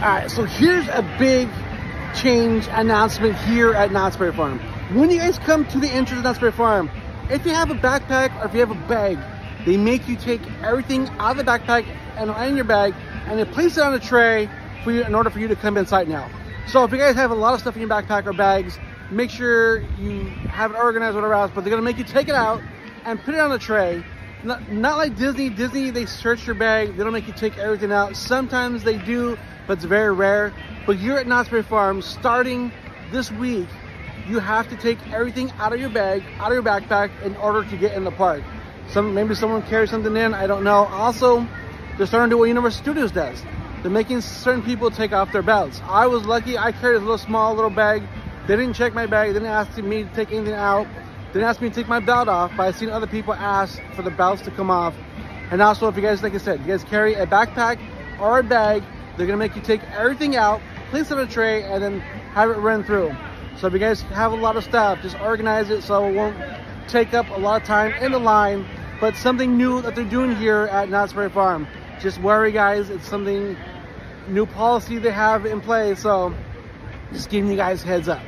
All right, so here's a big change announcement here at Knott's Berry Farm. When you guys come to the entrance of Knott's Berry Farm, if you have a backpack or if you have a bag, they make you take everything out of the backpack and in your bag and they place it on a tray for you in order for you to come inside now. So if you guys have a lot of stuff in your backpack or bags, make sure you have it organized or whatever else, but they're gonna make you take it out and put it on a tray. Not, not like Disney. Disney, they search your bag. They don't make you take everything out. Sometimes they do, but it's very rare. But you're at Knott's Berry Farm, starting this week, you have to take everything out of your bag, out of your backpack in order to get in the park. Some Maybe someone carries something in, I don't know. Also, they're starting to do what Universal Studios does. They're making certain people take off their belts. I was lucky, I carried a little small little bag. They didn't check my bag, they didn't ask me to take anything out. Didn't ask me to take my belt off, but I've seen other people ask for the belts to come off. And also, if you guys, like I said, you guys carry a backpack or a bag, they're gonna make you take everything out, place it on a tray, and then have it run through. So if you guys have a lot of stuff, just organize it so it won't take up a lot of time in the line. But something new that they're doing here at Knott's Berry Farm. Just worry guys, it's something new policy they have in place. So just giving you guys heads up.